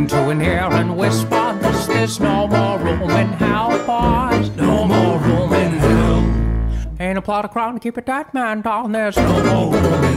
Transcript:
Into an here and whisper. this, there's no more room in hell, boys. No more room in hell. Ain't a plot of crown to keep a dead man down. There's no more room.